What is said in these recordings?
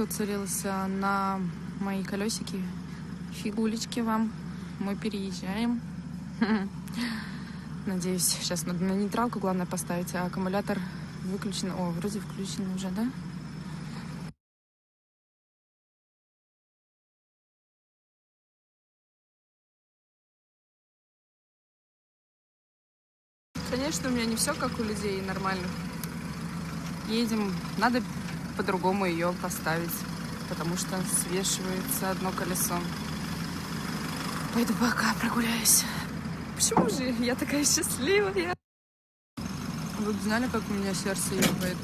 кто целился на мои колесики. Фигулечки вам. Мы переезжаем. Надеюсь, сейчас надо на нейтралку главное поставить, а аккумулятор выключен. О, вроде включен уже, да? Конечно, у меня не все как у людей нормальных. Едем, надо по-другому ее поставить, потому что свешивается одно колесо. Пойду пока прогуляюсь. Почему же я такая счастливая? Вы бы знали, как у меня сердце ебает?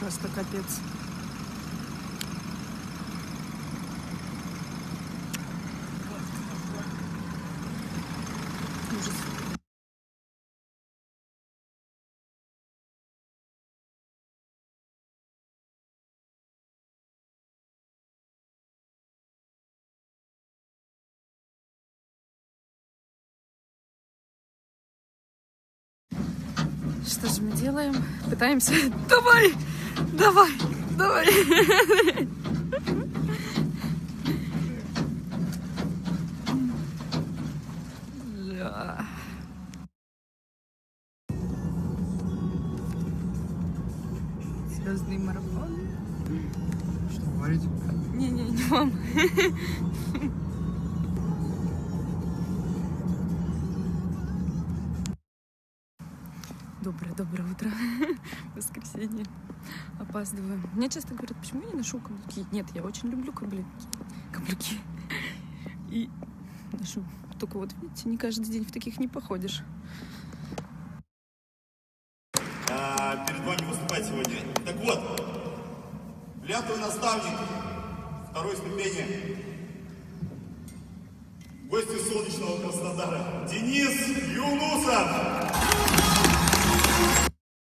Просто капец. Ужас. Что же мы делаем? Пытаемся... Давай! Давай! Давай! Да. Звездный марафон. Что говорить? Не-не, не вам. Доброе, доброе утро. Воскресенье. Опаздываю. Мне часто говорят, почему я не ношу каблуки. Нет, я очень люблю каблуки. Каблуки. И ношу. Только вот, видите, не каждый день в таких не походишь. А, перед вами выступать сегодня. Так вот, клятвый наставник второй ступени, гости солнечного Краснодара, Денис Юнусов.